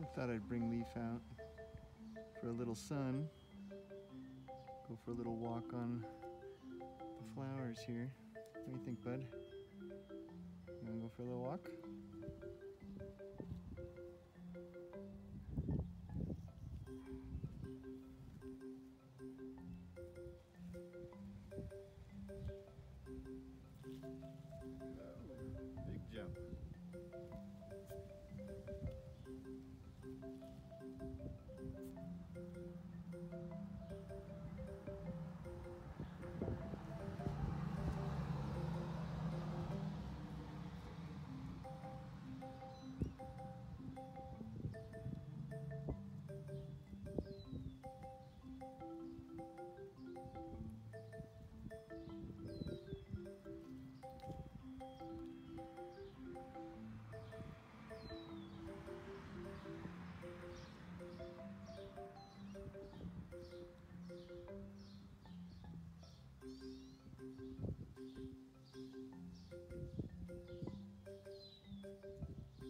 I thought I'd bring Leif out for a little sun. Go for a little walk on the flowers here. What do you think, bud? You wanna go for a little walk? Big jump. Thank you.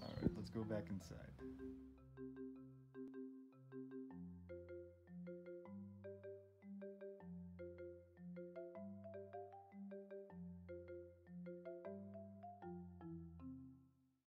All right, let's go back inside.